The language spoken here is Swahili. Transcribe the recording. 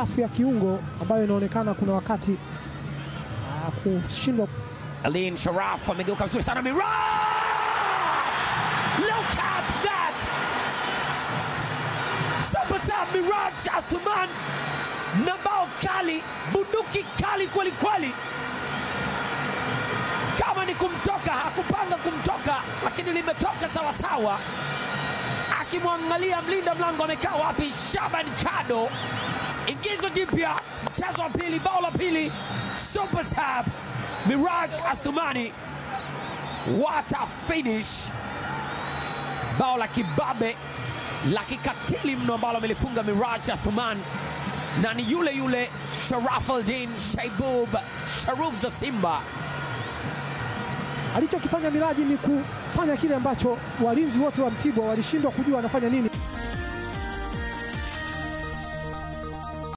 safu ya kiungo ambayo inaonekana kuna wakati uh, kushindwa Alin Sharaf amegeuka vizuri sana. Miraj! Look at that! Sub Miraj Athman na bao kali, bunduki kali kweli kweli. Kama ni kumtoka, hakupanga kumtoka, lakini limetoka sawasawa. Akimwangalia mlinda mlango amekaa wapi, Shaban Kado. Ingizo jipya, mchezo wa pili, bao la pili, super sub Miraj Athumani. What a finish! Bao la kibabe la kikatili mno ambalo amelifunga Miraj Athuman na ni yule yule sharafaldin Shaibub Sharub za Simba. alichokifanya Miraji ni kufanya kile ambacho walinzi wote wa Mtibwa walishindwa kujua anafanya nini.